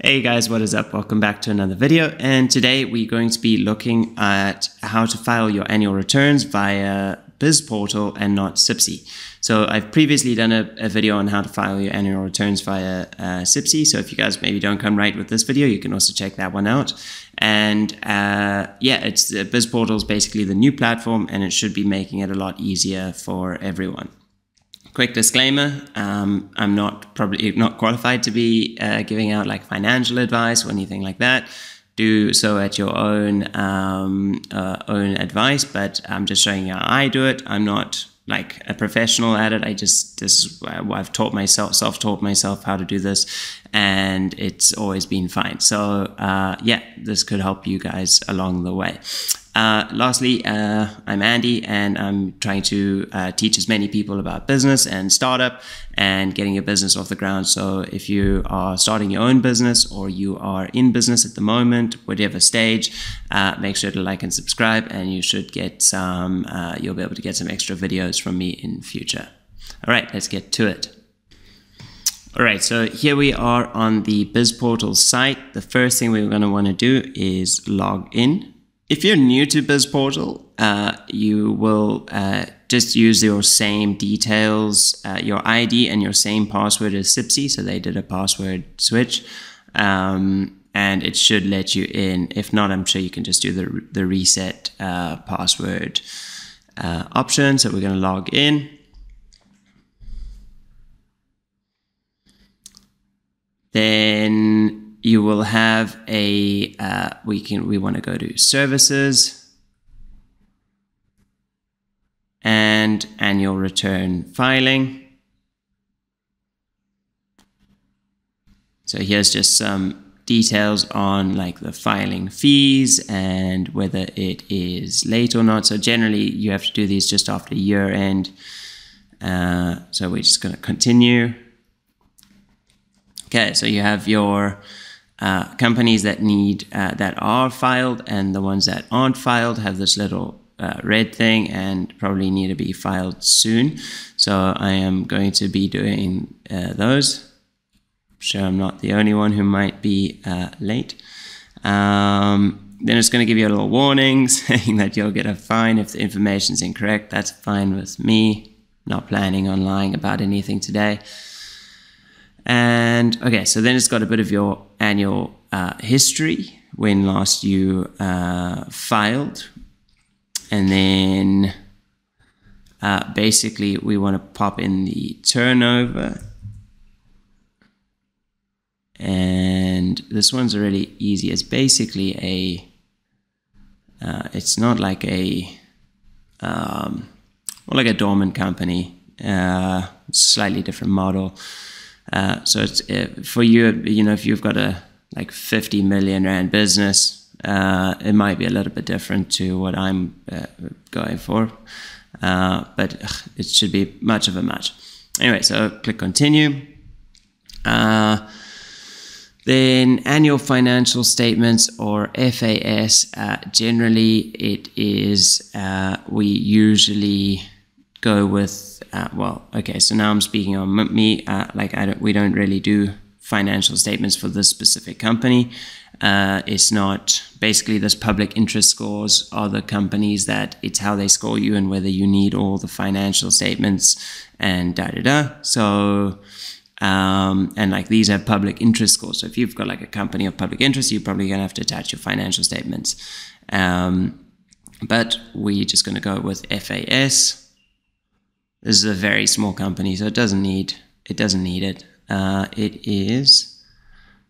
Hey guys, what is up? Welcome back to another video. And today we're going to be looking at how to file your annual returns via BizPortal and not CIPC. So I've previously done a, a, video on how to file your annual returns via uh, CIPC. So if you guys maybe don't come right with this video, you can also check that one out. And uh, yeah, it's uh, BizPortal is basically the new platform and it should be making it a lot easier for everyone. Quick disclaimer: um, I'm not probably not qualified to be uh, giving out like financial advice or anything like that do so at your own um, uh, own advice. But I'm just showing you how I do it. I'm not like a professional at it. I just this is I've taught myself, self taught myself how to do this, and it's always been fine. So uh, yeah, this could help you guys along the way. Uh, lastly, uh, I'm Andy, and I'm trying to uh, teach as many people about business and startup and getting your business off the ground. So, if you are starting your own business or you are in business at the moment, whatever stage, uh, make sure to like and subscribe, and you should get some. Uh, you'll be able to get some extra videos from me in future. All right, let's get to it. All right, so here we are on the BizPortal site. The first thing we're going to want to do is log in. If you're new to BizPortal, uh, you will uh, just use your same details, uh, your ID and your same password as CIPC. So they did a password switch. Um, and it should let you in. If not, I'm sure you can just do the, the reset uh, password uh, option. So we're going to log in. Then you will have a uh, we can we want to go to services and annual return filing. So here's just some details on like the filing fees and whether it is late or not. So generally you have to do these just after year end. Uh, so we're just going to continue. Okay so you have your uh, companies that need uh, that are filed and the ones that aren't filed have this little uh, red thing and probably need to be filed soon. So I am going to be doing uh, those. I'm sure I'm not the only one who might be uh, late. Um, then it's going to give you a little warning saying that you'll get a fine if the information is incorrect. That's fine with me. Not planning on lying about anything today. And okay, so then it's got a bit of your annual uh, history when last you uh, filed. And then uh, basically we want to pop in the turnover. And this one's really easy. It's basically a, uh, it's not like a, um, well, like a dormant company, uh, slightly different model. Uh, so it's uh, for you, you know, if you've got a like 50 million rand business, uh, it might be a little bit different to what I'm uh, going for, uh, but ugh, it should be much of a match. Anyway, so click continue. Uh, then annual financial statements or FAS, generally it is, we usually go with uh, well, okay, so now I'm speaking on me. Uh, like I don't, we don't really do financial statements for this specific company. Uh, it's not basically this public interest scores are the companies that it's how they score you and whether you need all the financial statements and da da da. So. Um, and like these have public interest scores. So if you've got like a company of public interest, you're probably going to have to attach your financial statements. Um, but we're just going to go with FAS. This is a very small company, so it doesn't need it doesn't need it. Uh, it is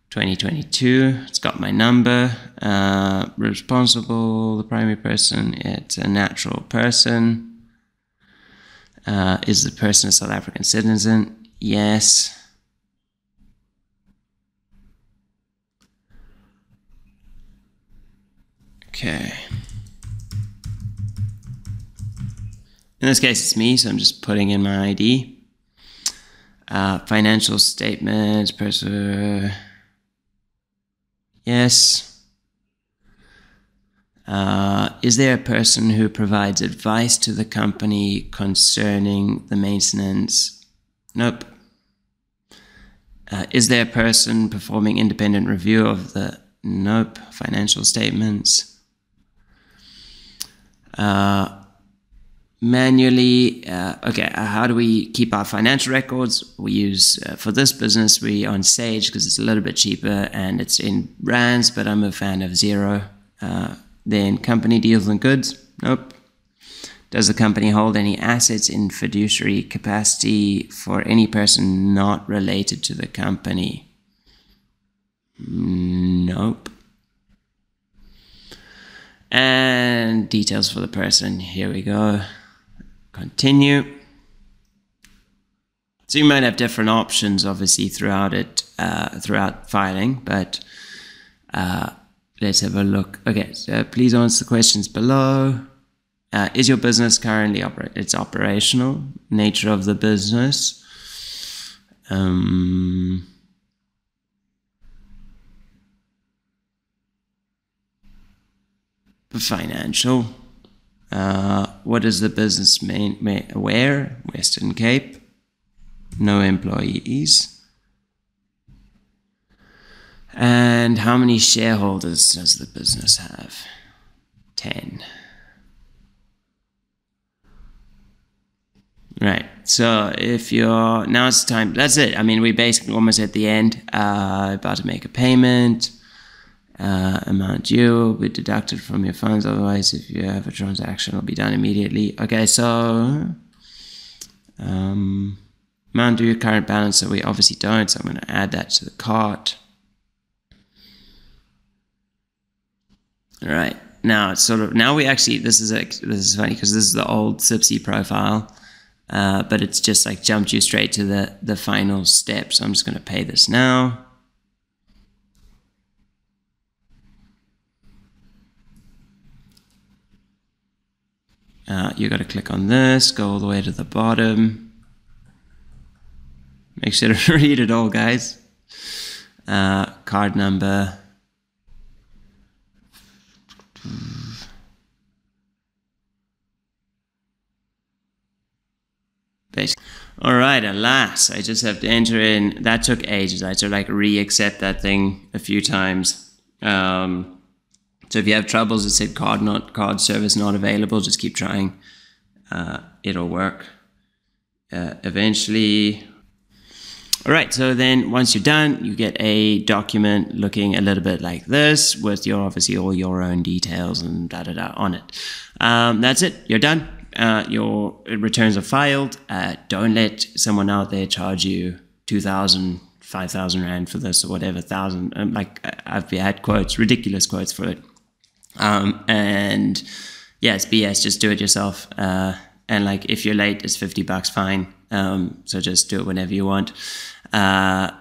2022. It's got my number. Uh, responsible, the primary person. It's a natural person. Uh, is the person a South African citizen? Yes. Okay. In this case, it's me, so I'm just putting in my ID. Uh, financial statements, person. Yes. Uh, is there a person who provides advice to the company concerning the maintenance? Nope. Uh, is there a person performing independent review of the nope financial statements? Uh, manually. Uh, okay, uh, how do we keep our financial records? We use uh, for this business we on Sage because it's a little bit cheaper and it's in rands, but I'm a fan of Xero Uh, then company deals and goods. Nope. Does the company hold any assets in fiduciary capacity for any person not related to the company? Nope. And details for the person. Here we go. Continue. So you might have different options, obviously, throughout it, uh, throughout filing, but uh, let's have a look. Okay, so please answer the questions below. Uh, is your business currently oper- it's operational? Nature of the business. Um, financial. Uh, what is the business main where? Western Cape. No employees. And how many shareholders does the business have? 10. Right. So if you're now it's time. That's it. I mean, we basically almost at the end. Uh, about to make a payment. Uh, amount due will be deducted from your funds. Otherwise, if you have a transaction, it'll be done immediately. Okay. So um, amount due current balance. So we obviously don't. So I'm going to add that to the cart. All right. Now it's sort of now we actually this is a, this is funny because this is the old CIPC profile. Uh, but it's just like jumped you straight to the, the final step. So I'm just going to pay this now. Uh, you got to click on this, go all the way to the bottom. Make sure to read it all, guys. Uh, card number. Basically. All right, alas, I just have to enter in. That took ages. I had to like re-accept that thing a few times. Um, so if you have troubles, it said card not card service not available. Just keep trying. Uh, it'll work. Uh, eventually. All right, so then once you're done, you get a document looking a little bit like this with your obviously all your own details and da da da on it. Um, that's it. You're done uh, your returns are filed, uh, don't let someone out there charge you 2,000, 5,000 Rand for this or whatever, thousand. Um, like I've had quotes, ridiculous quotes for it. Um, and yeah, it's BS, just do it yourself. Uh, and like if you're late, it's 50 bucks fine. Um, so just do it whenever you want. Uh,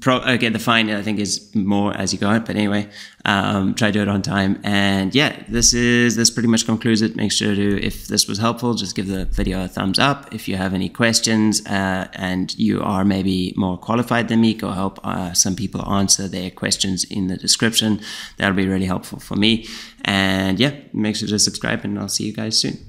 Pro, okay, the fine I think is more as you go, out, but anyway, um, try to do it on time. And yeah, this is this pretty much concludes it. Make sure to, if this was helpful, just give the video a thumbs up. If you have any questions uh, and you are maybe more qualified than me, go help uh, some people answer their questions in the description. That'll be really helpful for me. And yeah, make sure to subscribe, and I'll see you guys soon.